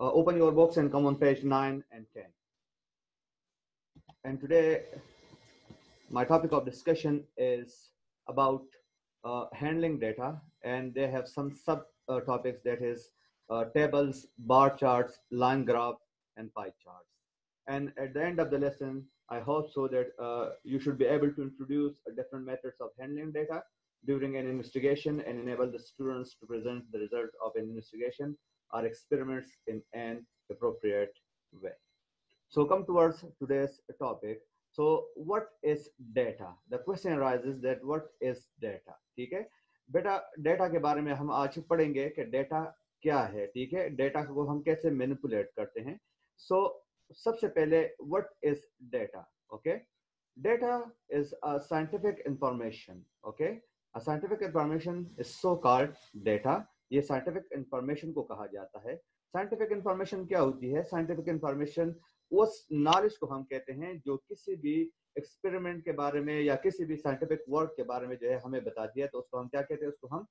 Uh, open your books and come on page 9 and 10. And today, my topic of discussion is about uh, handling data, and they have some sub uh, topics that is uh, tables, bar charts, line graph, and pie charts. And at the end of the lesson, I hope so that uh, you should be able to introduce different methods of handling data during an investigation and enable the students to present the result of an investigation or experiments in an appropriate way. So come towards today's topic. So what is data? The question arises that what is data? ठीक है बेटा data के बारे में हम आज पढ़ेंगे कि डेटा क्या है ठीक है डेटा को हम कैसे मैनिपुलेट करते हैं सो so, सबसे पहले what is data okay data is a scientific information okay A scientific information is so called data. ये साइंटिफिक इंफॉर्मेशन को कहा जाता है। साइंटिफिक इंफॉर्मेशन क्या होती है? साइंटिफिक इंफॉर्मेशन उस नॉलेज को हम कहते हैं जो किसी भी एक्सपेरिमेंट के बारे में या किसी भी साइंटिफिक वर्क के बारे में जो है हमें बता दिया तो उसको हम क्या कहते हैं? उसको हम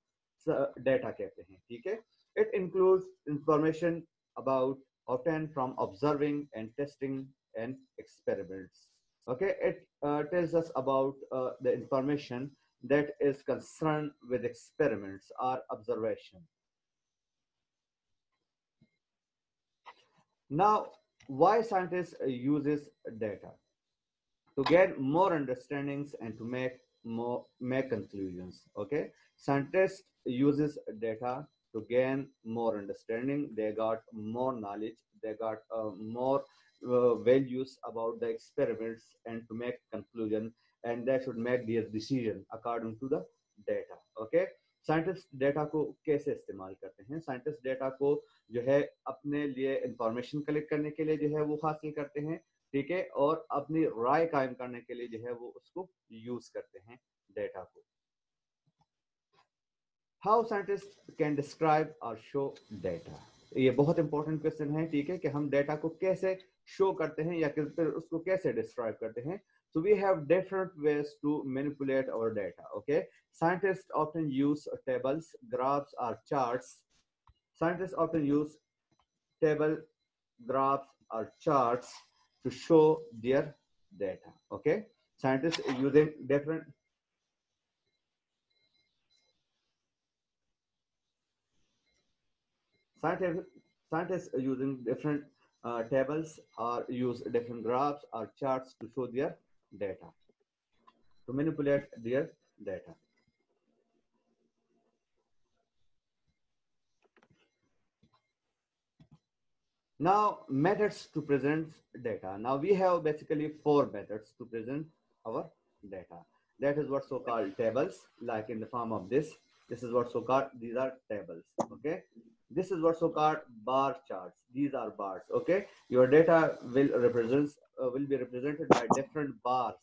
डेटा कहते हैं ठीक है? It includes information about obtained from observing and testing and experiments okay? It uh, tells us about uh, the information that is concerned with experiments. Now, why scientists uses data? To get more understandings and to make more make conclusions. Okay, scientists uses data to gain more understanding. They got more knowledge. They got uh, more uh, values about the experiments and to make conclusion and they should make their decision according to the data okay scientist data को कैसे इस्तेमाल करते हैं? Scientist data को जो है अपने लिए इंफॉर्मेशन कलेक्ट करने के लिए जो है वो हासिल करते हैं, ठीक है? और अपनी राय कायम करने के लिए जो है वो उसको यूज़ करते हैं डेटा को। हाउ साइंटिस्ट कैन डिस्क्राइब और शो डेटा ये बहुत इंपॉर्टेंट क्वेश्चन है, ठीक है? कि हम डेटा को कैसे शो करते हैं या उसको कैसे डिस्क्राइब करते हैं? So we have different ways to manipulate our data, okay? Scientists often use tables, graphs, or charts. Scientists often use table, graphs, or charts to show their data, okay? Scientists using different scientists, using different uh, tables or use different graphs or charts to show their data to manipulate their data. Now, methods to present data. Now, we have basically four methods to present our data. That is what so-called tables, like in the form of this. This is what so-called, these are tables, okay? This is what so-called bar charts. These are bars, okay? Your data will represent uh, will be represented by different bars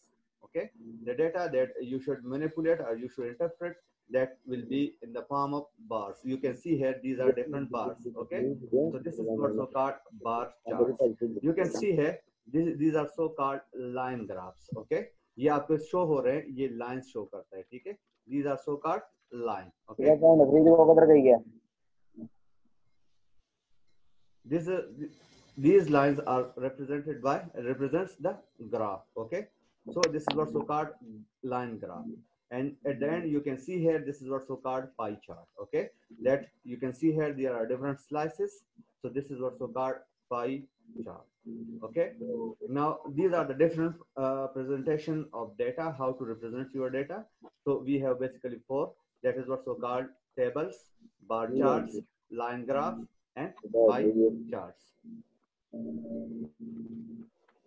okay the data that you should manipulate or you should interpret that will be in the form of bars you can see here these are different bars okay so this is what so called bar charts you can see here this, these are so called line graphs okay ये आपको show हो रहे हैं ये lines show करता है ठीक है these are so called line okay this is these lines are represented by represents the graph okay? So this is what so called line graph. And at the end you can see here this is what so called pie chart okay? That you can see here there are different slices. So this is what so called pie chart okay? Now these are the different uh, presentation of data how to represent your data. So we have basically four. That is what so called tables bar charts line graphs and pie charts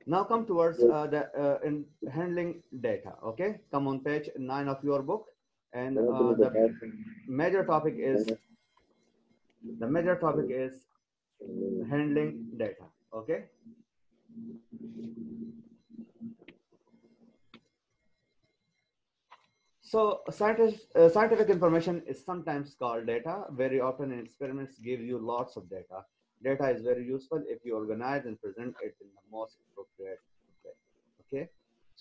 now come towards uh, the uh, in handling data. Okay, come on page nine of your book, and uh, the major topic is the major topic is handling data. Okay. So scientific, uh, scientific information is sometimes called data. Very often in experiments give you lots of data. Data is very useful if you organize and present it in the most appropriate way. Okay.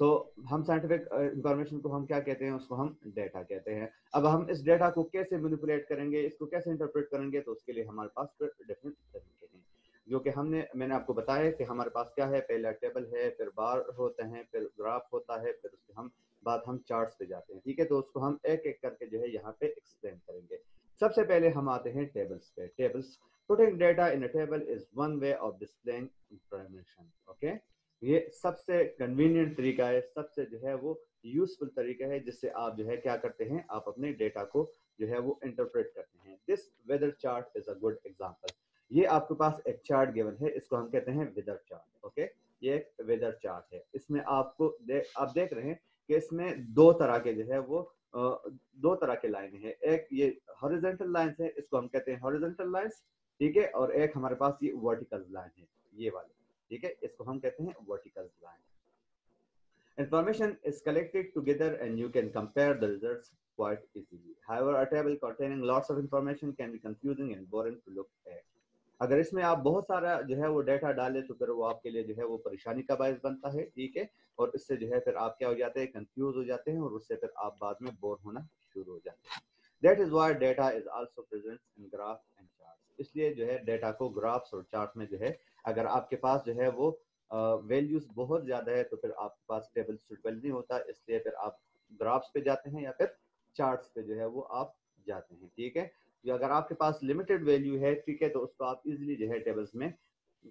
so, हम scientific uh, को हम क्या कहते हैं? उसको हम data कहते हैं। अब हम इस डेटा को कैसे मैनिपुलेट करेंगे? इसको कैसे इंटरप्रेट करेंगे? तो उसके लिए हमारे पास डिफरेंट तरीके हैं। हमने मैंने आपको बताया कि हमारे पास क्या है? पहला टेबल है फिर बार होते हैं फिर ग्राफ होता है फिर उसके हम बाद हम चार्ट्स पे जाते हैं ठीक है? तो उसको हम एक एक करके जो है यहाँ पे एक्सप्लेन करेंगे। सबसे पहले हम आते हैं टेबल्स पे। Tables putting data in a table is one way of displaying information okay ये सबसे कन्वीनियंट तरीका है सबसे जो है वो यूजफुल तरीका है जिससे आप जो है क्या करते हैं आप अपने डेटा को जो है वो इंटरप्रेट करते हैं। This weather chart is a good example ये आपके पास एक चार्ट गिवन है इसको हम कहते हैं वेदर चार्ट ओके ये एक वेदर चार्ट है। इसमें आपको दे, आप देख रहे हैं कि इसमें दो तरह के जो है वो दो तरह के लाइन है। एक ये हॉरिजेंटल लाइंस है इसको हम कहते हैं हॉरिजेंटल लाइंस ठीक है? और एक हमारे पास ये वर्टिकल लाइन है ये वाले। ठीक है? इसको हम कहते हैं vertical line Information is collected together and you can compare the results quite easily. However, a table containing lots of information can be confusing and boring to look at. अगर इसमें आप बहुत सारा जो है वो डेटा डालें तो फिर वो आपके लिए जो है वो परेशानी का बायस बनता है ठीक है? और इससे जो है फिर आप क्या हो जाते हैं? कंफ्यूज हो जाते हैं और उससे फिर आप बाद में बोर होना शुरू हो जाते हैं। That is why data is also present in graph and इसलिए जो है डेटा को ग्राफ्स और चार्ट में जो है, अगर आपके पास जो है वो वैल्यूज़ बहुत ज़्यादा है तो फिर आपके पास टेबल सुटेबल नहीं होता, इसलिए फिर आप ग्राफ्स पे जाते हैं या फिर चार्ट्स पे जो है वो आप जाते हैं, ठीक है? जो अगर आपके पास लिमिटेड वैल्यू है, ठीक है तो उसको आप इजीली जो है टेबल्स में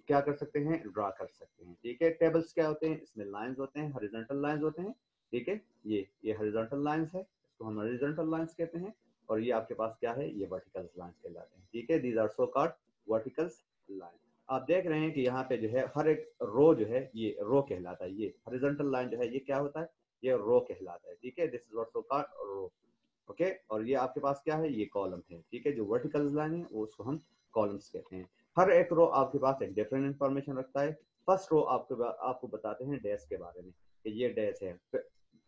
क्या कर सकते हैं ड्रा कर सकते हैं, ठीक है? टेबल्स क्या होते हैं? इसमें लाइंस होते हैं हॉरिजॉन्टल लाइंस होते हैं, ठीक है? ये ये हॉरिजॉन्टल लाइंस है, इसको हम हॉरिजॉन्टल लाइंस कहते हैं। और ये आपके पास क्या है? ये वर्टिकल लाइंस कहलाते हैं। ठीक है? These are so called vertical line आप देख रहे हैं कि यहाँ पे जो है, हर एक रो जो है, ये रो कहलाता है। ये हॉरिजॉन्टल लाइन जो है, ये क्या होता है? ये रो कहलाता है। ठीक है? This is what so called row okay और ये आपके पास क्या है? ये कॉलम है। ठीक है? जो वर्टिकल लाइन है, वो उसको हम कॉलम्स कहते हैं। हर एक रो आपके पास एक डिफरेंट इंफॉर्मेशन रखता है। फ़र्स्ट रो आपको आपको बताते हैं डैश के बारे में कि ये डैश है।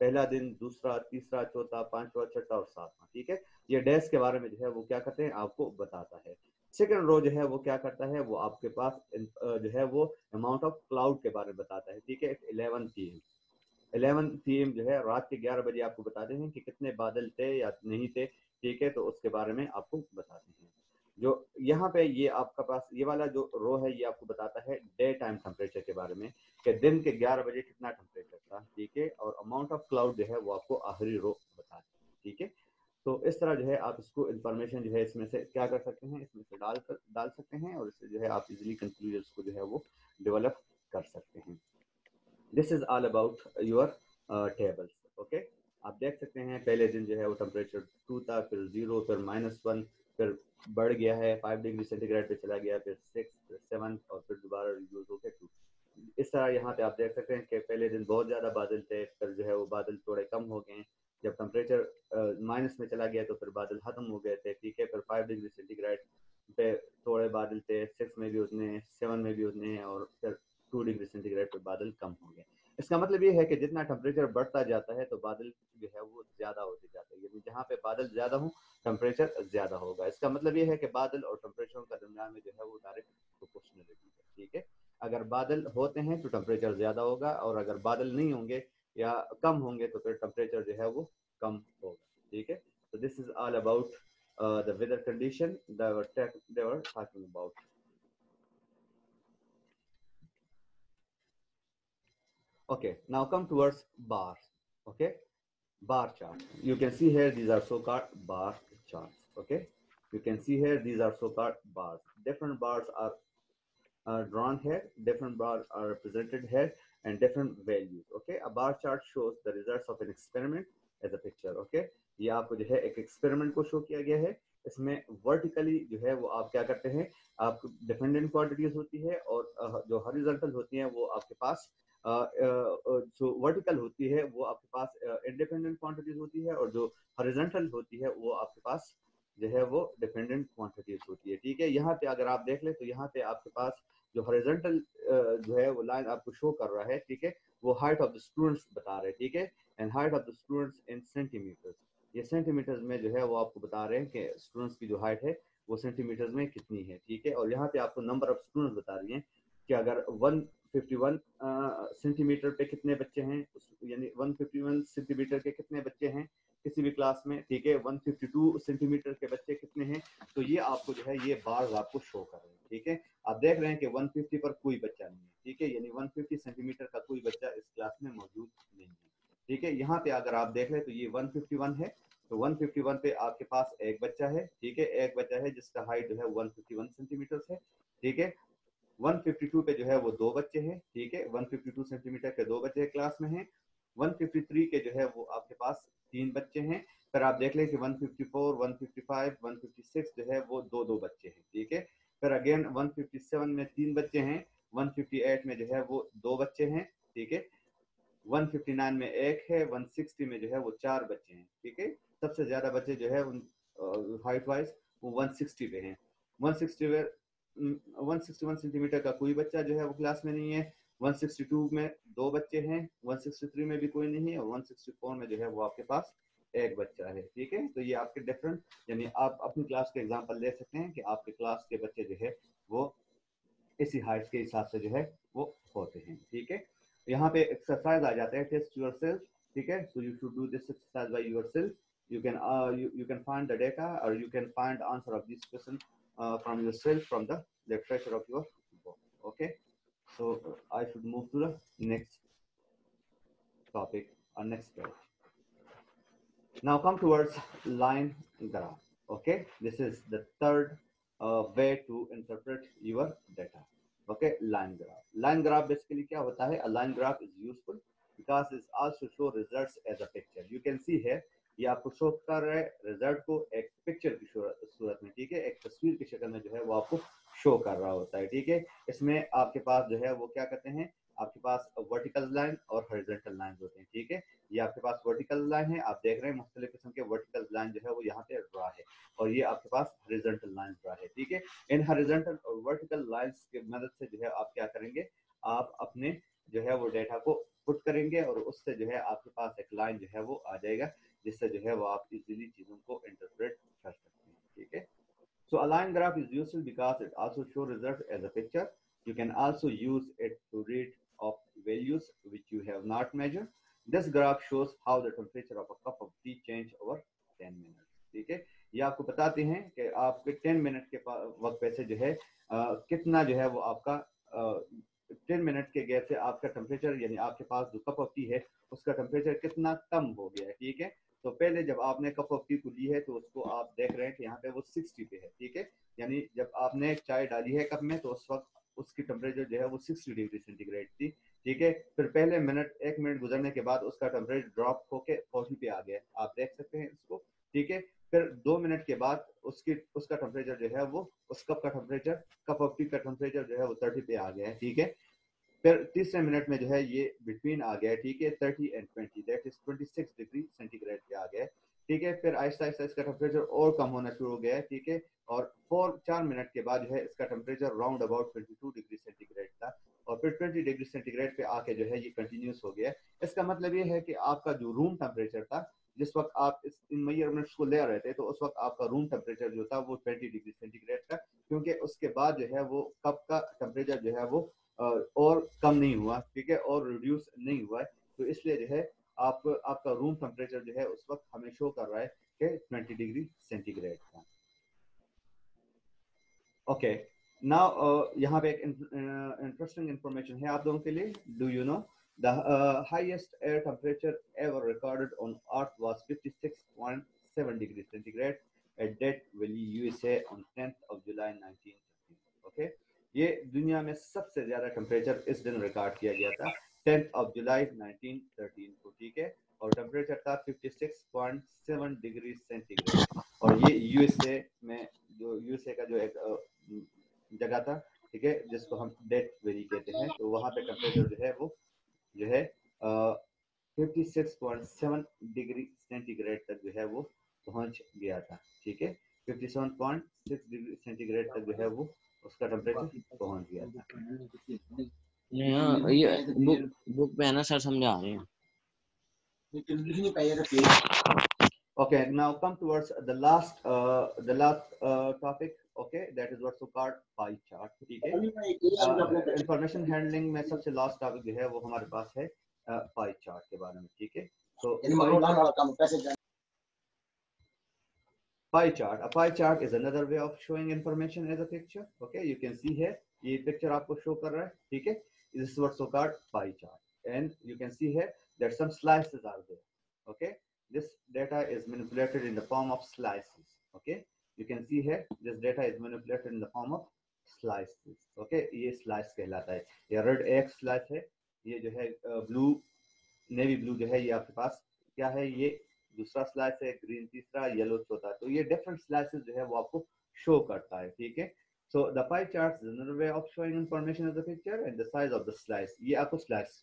पहला दिन, दूसरा, तीसरा, चौथा, पांचवा, छठा और सातवां, ठीक है? ये डैश के बारे में जो है वो क्या करते हैं, आपको बताता है। सेकेंड रो जो है वो क्या करता है, वो आपके पास जो है वो अमाउंट ऑफ़ क्लाउड के बारे में बताता है, ठीक है? Eleven P M eleven P M जो है, रात के ग्यारह बजे आपको बताते हैं कि कितने बादल थे या नहीं थे, ठीक है? तो उसके बारे में आपको बताते हैं। जो यहाँ पे ये आपका पास, ये वाला जो रो है, ये आपको बताता है डे टाइम टेम्परेचर के बारे में, कि दिन के 11 बजे कितना टेम्परेचर था, ठीक है? और अमाउंट ऑफ़ क्लाउड जो है, वो आपको आखिरी रो बता है, ठीक है? तो इस तरह जो है, आप इसको इंफॉर्मेशन जो है, इसमें से क्या कर सकते हैं? इसमें से डाल कर, डाल सकते हैं, और इससे जो है, आप इजिली कंक्लूजन को जो है, वो डेवलप कर सकते हैं। This is all about your tables okay आप देख सकते हैं, पहले दिन जो है, वो टेम्परेचर टू था, फिर ज़ीरो फिर माइनस वन फिर बढ़ गया है फाइव डिग्री सेंटीग्रेड पे चला गया, फिर सिक्स फिर सेवन और फिर दोबारा रिड्यूस हो गया टू इस तरह यहाँ पे आप देख सकते हैं कि पहले दिन बहुत ज़्यादा बादल थे, फिर जो है वो बादल थोड़े कम हो गए जब टेम्परेचर माइनस में चला गया तो फिर बादल खत्म हो गए थे, ठीक है? फिर फाइव डिग्री सेंटीग्रेड पे थोड़े बादल थे सिक्स में भी उतने सेवन में भी उतने और फिर टू डिग्री सेंटीग्रेड पे बादल कम हो गए इसका मतलब ये है कि जितना टेम्परेचर बढ़ता जाता है तो बादल जो है वो ज़्यादा होते जाते हैं। यानी जहाँ पे बादल ज़्यादा हो टेम्परेचर ज़्यादा होगा। इसका मतलब ये है कि बादल और टेम्परेचर का दरमियान में जो है वो डायरेक्ट प्रोपोर्शनलिटी है। ठीक है? अगर बादल होते हैं तो टेम्परेचर ज़्यादा होगा, और अगर बादल नहीं होंगे या कम होंगे तो फिर टेम्परेचर जो है वो कम होगा। ठीक है? तो this is all about the weather condition they were talking about. Okay now come towards bars okay bar chart you can see here these are so-called bar charts okay you can see here these are so-called bars different bars are uh, drawn here different bars are represented here and different values okay a bar chart shows the results of an experiment as a picture okay ये आपको जो है एक experiment को show किया गया है इसमें वर्टिकली जो है वो आप क्या करते हैं आप डिपेंडेंट क्वांटिटीज होती है और जो हॉरिजॉन्टल होती हैं वो आपके पास जो वर्टिकल होती है, वो आपके पास इंडिपेंडेंट क्वांटिटीज होती है और जो हॉरिजॉन्टल होती है, वो आपके पास जो है, वो डिपेंडेंट क्वांटिटीज होती है। ठीक है? यहाँ पे अगर आप देख ले तो यहाँ पे आपके पास जो हॉरिजॉन्टल जो है, वो लाइन आपको शो कर रहा है, ठीक है? वो हाइट ऑफ़ द स्टूडेंट्स बता रहे हैं, ठीक है? And height of the students in centimetres ये सेंटीमीटर्स में जो है, वो आपको बता रहे हैं कि स्टूडेंट्स की जो हाइट है, वो सेंटीमीटर्स में कितनी है, ठीक है? और यहाँ पे आपको नंबर ऑफ़ स्टूडेंट्स बता रही हैं कि अगर वन 51 सेंटीमीटर पे कितने बच्चे हैं? यानी 151 सेंटीमीटर के कितने बच्चे हैं? किसी भी क्लास में, ठीक है? 152 सेंटीमीटर के बच्चे कितने हैं? तो ये आपको जो है, ये बार्स आपको शो कर रहे हैं, ठीक है? आप देख रहे हैं कि 150 पर कोई बच्चा नहीं है, ठीक है? यानी 150 सेंटीमीटर का कोई बच्चा इस क्लास में मौजूद नहीं है, ठीक है? यहाँ पे अगर आप देख रहे तो ये 151 है तो 151 पे आपके पास एक बच्चा है, ठीक है? एक बच्चा है जिसका हाइट जो है 151 सेंटीमीटर है, ठीक है? 152 पे जो है वो दो बच्चे हैं ठीक है 152 सेंटीमीटर के दो बच्चे क्लास में हैं 153 के जो है वो आपके पास तीन बच्चे हैं फिर आप देख लें कि 154, 155, 156 जो है वो दो दो बच्चे हैं ठीक है फिर अगेन 157 में तीन बच्चे हैं 158 में जो है वो दो बच्चे हैं ठीक है 159 में एक है 160 में जो है वो चार बच्चे हैं ठीक है सबसे ज़्यादा बच्चे जो है उन हाइट वाइज वो 160 पे हैं 160 में 161 सेंटीमीटर का कोई बच्चा जो है वो क्लास में नहीं है। 162 में दो बच्चे हैं 163 में भी कोई नहीं है और 164 में जो है वो आपके पास एक बच्चा है ठीक है? तो ये आपके डिफरेंट यानी आप अपनी क्लास के एग्जांपल ले सकते हैं कि आपके क्लास के बच्चे जो है वो इसी हाइट के हिसाब से जो है वो होते हैं ठीक है? यहाँ पे एक्सरसाइज आ जाता है टेस्ट योर सेल्फ ठीक है? So you should do this exercise by yourself you can uh, you, you can find the data or you can find answer of this question uh, from yourself from the literature of your book okay? So uh, i should move to the next topic or next page. Now come towards line graph okay? This is the third uh, way to interpret your data okay? Line graph. Line graph basically hota hai a line graph is useful because it also show results as a picture. You can see here ये आपको show कर रहा है result को एक picture की सूरत में, ठीक है? एक तस्वीर की शक्ल में जो है वो आपको शो कर रहा होता है, ठीक है? इसमें आपके पास जो है वो क्या करते हैं? आपके पास वर्टिकल लाइन और हॉरिजॉन्टल लाइन होते हैं, ठीक है? ये आपके पास वर्टिकल लाइन है, आप देख रहे हैं मुख्तलिफ़ किस्म के वर्टिकल लाइन जो है वो यहाँ पे ड्रा है और ये आपके पास हॉरिजॉन्टल लाइन ड्रा है, ठीक है? इन हॉरिजॉन्टल और वर्टिकल लाइंस की मदद से जो है आप क्या करेंगे? आप अपने जो है वो डेटा को पुट करेंगे और उससे जो है आपके पास एक लाइन जो है वो आ जाएगा जिससे जो है वो आप इजीली चीज़ों को इंटरप्रेट कर सकते हैं ठीक है so a line graph is useful because it also show result as a picture you can also use it to read of values which you have not measured. This graph shows how the temperature of a cup of tea change over 10 minutes. ठीक है ये आपको बताते हैं कि आपके 10 minute के वक्त पे से जो है आ, कितना जो है वो आपका टेन मिनट के गैप से आपका टेम्परेचर यानी आपके पास जो कप ऑफ़ टी है उसका टेम्परेचर कितना कम हो गया है ठीक है तो पहले जब आपने कप ऑफ़ टी को ली है तो उसको आप देख रहे हैं कि यहाँ पे वो 60 पे है, ठीक है? यानी जब आपने चाय डाली है कप में तो उस वक्त उसकी टेम्परेचर जो है वो 60 डिग्री सेंटीग्रेड थी, ठीक है? फिर पहले मिनट एक मिनट गुजरने के बाद उसका टेम्परेचर ड्रॉप होके फोर्टी पे आ गया आप देख सकते हैं इसको, ठीक है? फिर दो मिनट के बाद उसकी, उसका टेम्परेचर जो है वो, उस कप का टेम्परेचर कप ऑफ़ टी का टेम्परेचर जो है वो थर्टी पे आ गया है, ठीक है? तीसरे मिनट में जो है ये बिटवीन आ गया, ठीक है thirty and twenty that is twenty six degree centigrade पे आ गया, ठीक है, फिर आहिस्ता आहिस्ता इसका टेम्परेचर और कम होना शुरू हो गया है ठीक है, और फोर चार मिनट के बाद जो है इसका temperature round about 22 degree centigrade था, और फिर 20 डिग्री सेंटीग्रेड पे आके जो है ये कंटिन्यूस हो गया। इसका मतलब ये है कि आपका जो रूम टेम्परेचर था, जिस वक्त आप इस, इन मेजरमेंट्स को ले रहे थे तो उस वक्त आपका रूम टेम्परेचर जो था वो 20 डिग्री सेंटीग्रेड था, क्योंकि उसके बाद जो है वो कप का टेम्परेचर जो है वो और कम नहीं हुआ ठीक है? और रिड्यूस नहीं हुआ है। तो इसलिए जो है आप आपका रूम टेम्परेचर जो है उस वक्त हमें शो कर रहा है कि 20 डिग्री सेंटीग्रेड था। ओके नाउ यहाँ पे एक इंटरेस्टिंग इंफॉर्मेशन है आप लोगों के लिए। Do you know the uh, highest air temperature ever recorded on earth was 56.7 degrees centigrade at Death Valley USA on 10th of July 1913 okay? ये दुनिया में सबसे ज़्यादा टेम्परेचर इस दिन रिकॉर्ड किया गया था 10th of July 1913 को, ठीक है? और टेम्परेचर था 56.7 डिग्री सेंटीग्रेड और ये यूएसए में जो यूएसए का जो एक जगह था, ठीक है? जिसको हम डेथ वेरी कहते हैं तो वहाँ पे टेम्परेचर जो है वो, जो है fifty six point seven degree centigrade तक जो है वो पहुँच गया था, ठीक है? Fifty seven point six degree centigrade तक जो है वो उसका टेम्परेचर पहुँच गया था। ये बुक बुक पे है ना सर समझा रहे हैं। Okay, now come towards the last uh, the last uh, topic. Okay, that is what's called pie chart. ठीक है? इंफॉर्मेशन uh, हैंडलिंग में सबसे लास्ट टॉपिक जो है वो हमारे पास है पाई uh, चार्ट के बारे में ठीक है? तो pie chart a pie chart is another way of showing information as a picture okay you can see here ये पिक्चर आपको शो कर रहा है ठीक है this is what's called pie chart and you can see here that some slices are there okay this data is manipulated in the form of slices okay you can see here this data is manipulated in the form of slices okay ये slice कहलाता है ये red एक slice है ये जो है blue navy blue जो है ये आपके पास क्या है ये दूसरा स्लाइस है ग्रीन तीसरा येलो चौथा तो ये डिफरेंट स्लाइसेस जो है वो आपको शो करता है ठीक है So the pie chart is another way of showing information of the picture and the size of the slice. ये आपको slice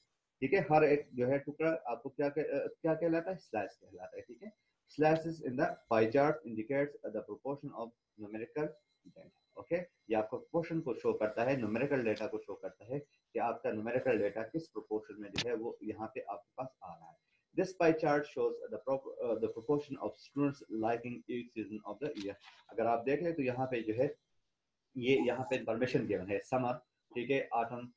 ठीक है हर एक जो है टुकड़ा आपको क्या क्या कहलाता है slice कहलाता है ठीक है slices in the pie chart indicates the proportion of numerical data. Okay? ये आपको proportion को show करता है numerical data को show करता है कि आपका numerical data किस proportion में जो है वो यहाँ पे आपके पास आ रहा है This pie chart shows the, pro uh, the proportion of students liking each season of the year. अगर आप देख तो यहाँ पे जो है ये यहाँ पे इंफॉर्मेशन गिवन है समर ठीक है ऑटम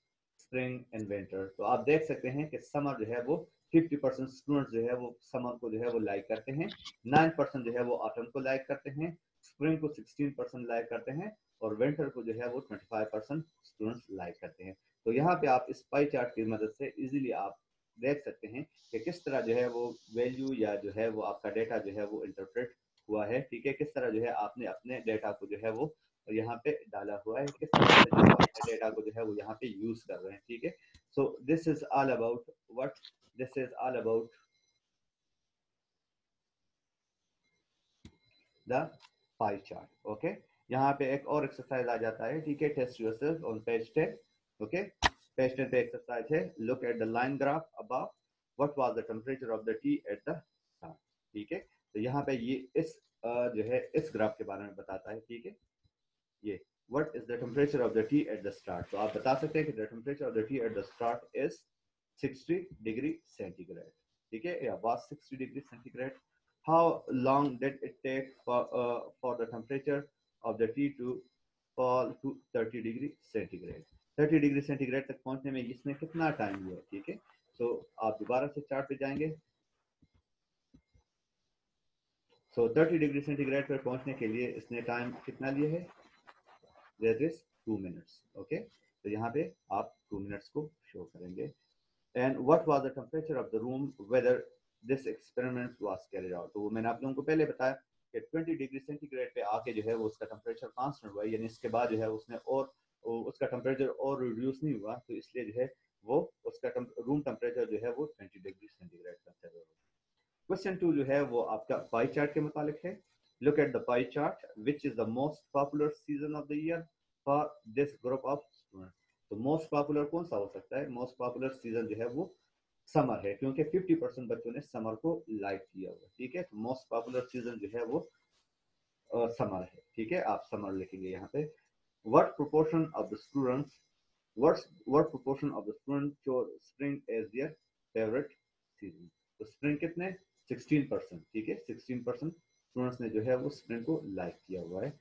स्प्रिंग एंड विंटर तो आप देख सकते हैं कि समर जो है वो 50 परसेंट स्टूडेंट्स जो है वो समर को जो है वो लाइक करते हैं 9 परसेंट जो है वो ऑटम को लाइक करते हैं स्प्रिंग को 16 परसेंट लाइक करते हैं और विंटर को जो है वो 25 परसेंट स्टूडेंट्स लाइक करते हैं तो यहाँ पे आप इस पाई चार्ट की मदद से इजीली आप देख सकते हैं कि किस तरह जो है वो वैल्यू या जो है वो आपका डेटा जो है वो इंटरप्रेट हुआ है, ठीक है? किस तरह जो है आपने अपने डेटा को जो है वो यहाँ पे डाला हुआ है? किस तरह से डेटा को जो है वो यहाँ पे यूज़ कर रहे हैं, ठीक है? So this is all about what this is all about the pie chart okay यहाँ पे एक और एक्सरसाइज आ जाता है, ठीक है? Test yourself on page 10 okay 10 पे एक्सरसाइज है look at the line graph about what was the temperature of the tea at the start ठीक है तो यहाँ पे ये इस जो है इस ग्राफ के बारे में बताता है ठीक है ये what is the temperature of the tea at the start तो आप बता सकते हैं कि the temperature of the tea at the start is 60 degree centigrade ठीक है या was 60 degree centigrade how long did it take for uh, for the temperature of the tea to fall to 30 degree centigrade 30 degree centigrade तक पहुँचने में इसने कितना time लिया ठीक है? सो आप दोबारा से चार्ट पे जाएँगे। सो 30 डिग्री सेंटीग्रेड पर पहुँचने के लिए इसने टाइम कितना लिया है? That is two minutes okay तो यहाँ पे आप टू मिनट्स को शो करेंगे। And what was the temperature of the room whether this experiment was carried out तो मैंने आप लोगों को पहले बताया कि 20 डिग्री सेंटीग्रेड पे आके जो है वो उसका टेम्परेचर कांस्टेंट हुआ यानी इसके बाद जो है उसने और उसका टेम्परेचर और रिड्यूस नहीं हुआ तो इसलिए जो है वो उसका रूम टेम्परेचर जो है वो 20 डिग्री सेंटीग्रेड कंसिडर होगा क्वेश्चन टू जो है वो आपका पाई चार्ट के मुतालिक है। Look at the pie chart, which is the most popular season of the year for this group of students. तो मोस्ट पॉपुलर कौन सा हो सकता है? मोस्ट पॉपुलर सीज़न जो है वो समर है, क्योंकि 50 परसेंट बच्चों ने समर को लाइक किया हुआ ठीक है? मोस्ट पॉपुलर सीज़न जो है वो समर है, ठीक है? आप समर लिखेंगे यहाँ पे। What proportion of the students what what proportion of the students chose spring as their favorite season तो स्प्रिंग कितने 16 परसेंट ठीक है 16 परसेंट स्टूडेंट्स ने जो है वो स्प्रिंग को लाइक किया हुआ है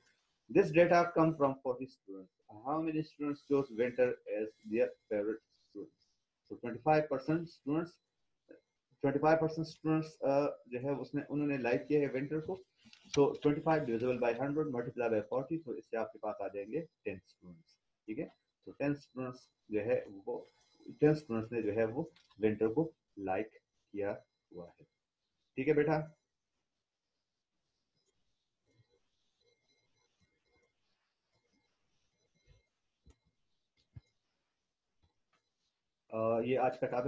this data come from 40 students how many students chose winter as their favorite students so 25 percent students 25 percent students uh, जो है उसने उन्होंने लाइक किया है विंटर को So 25 divisible by 100 multiplied by 40 तो इससे आपके पास आ जाएँगे 10 स्टूडेंट्स ठीक है? तो 10 स्टूडेंट्स जो है वो 10 स्टूडेंट्स ने जो है वो विंटर को लाइक किया हुआ है। ठीक है बेटा? Uh, ये आज का टॉपिक